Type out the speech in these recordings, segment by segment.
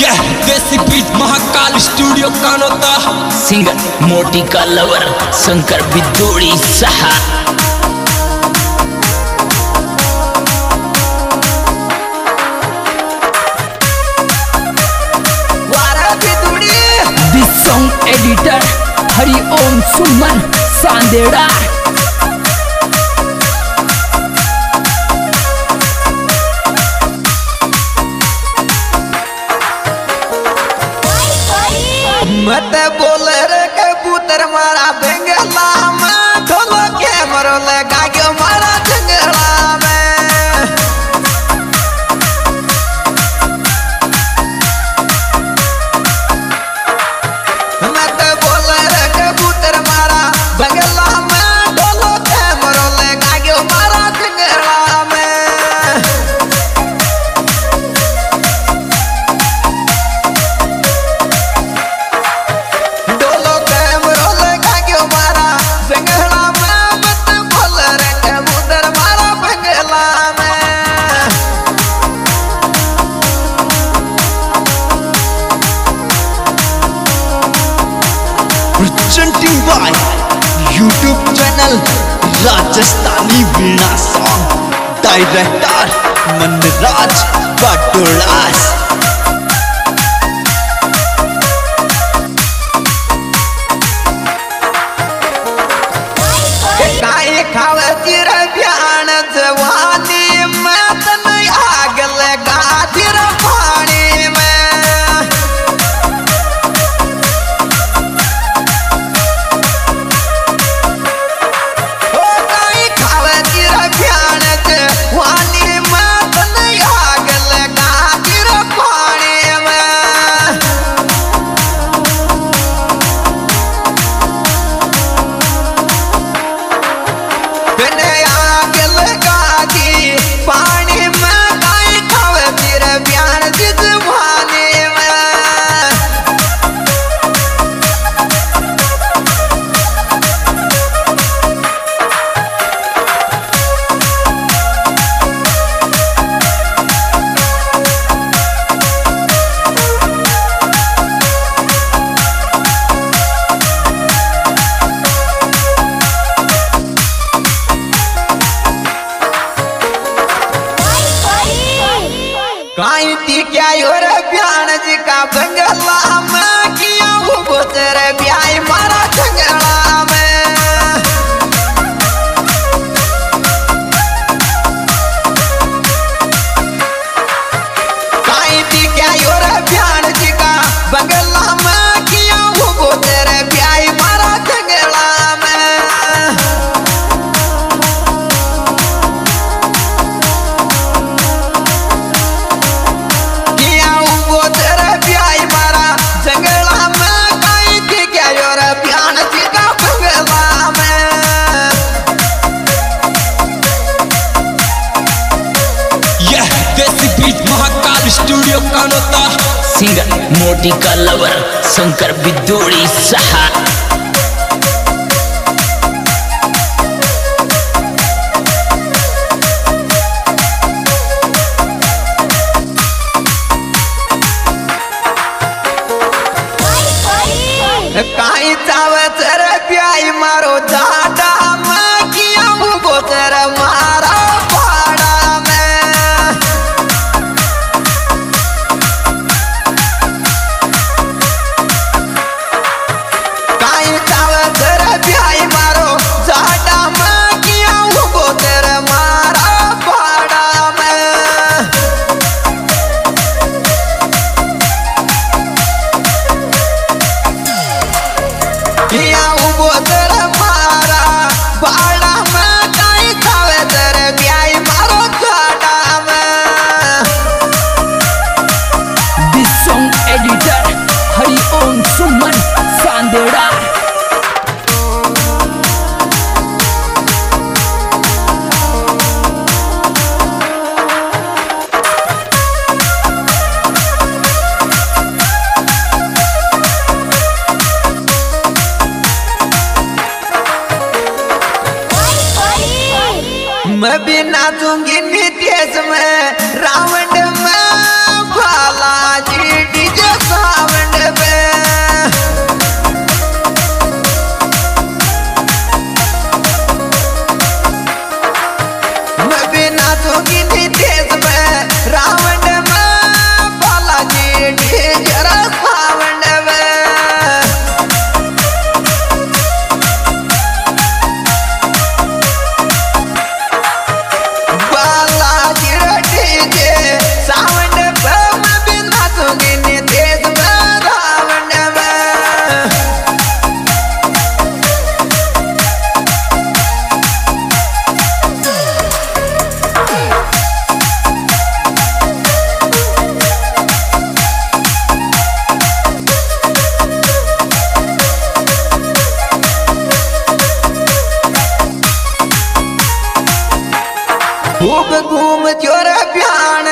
यह Desi beat Mahakal studio Kanota. Singer मोटी का लवर शंकर विदोड़ी सहा। एडिटर हरिओम सुमन, सांदेड़ा। मत बोल रे कबूतर मारा बेंगला चल राजस्थानी वीणा सॉन्ग डायरेक्टर मनराज बटोलास आयो रे प्याण जी का बंगला में स्टूडियो का सिंगर मोटी का लवर शंकर बिदोड़ी सहा। This song editor Hari Om Suman Sandera मैं बिना दूँगी नितेश में रावण घूम त्योरा प्याण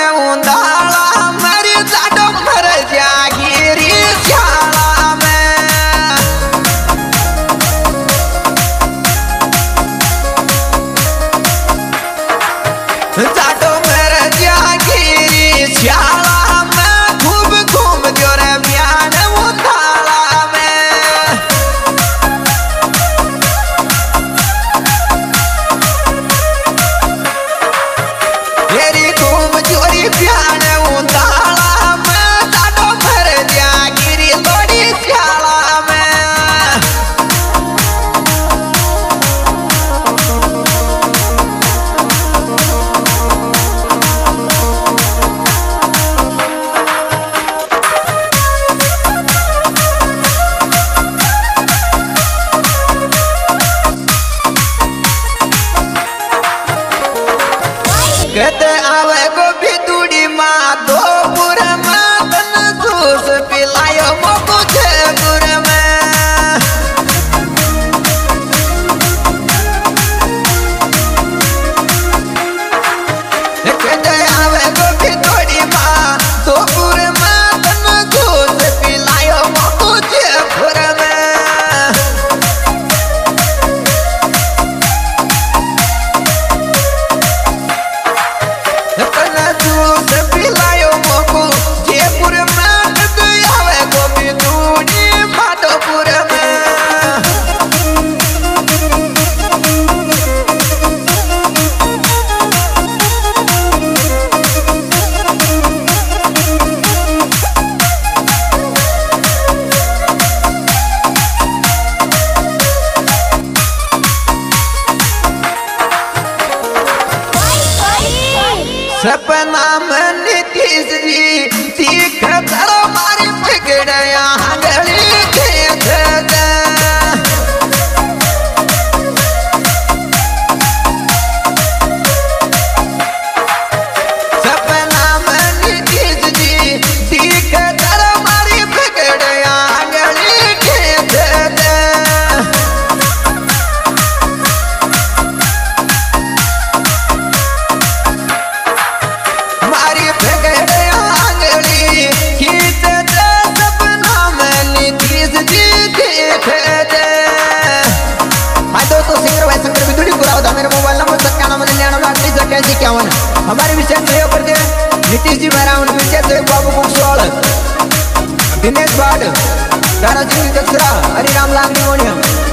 सपना में नितीश जी सीख कर मारी बिगड़या। हमारे विशेष सहयोग करते नीतीश जी मेरा उन विशेष सहयोग बाबू कुशवाल दिनेश भाट तारा दसरा, हरिराम लाल निमोनिया।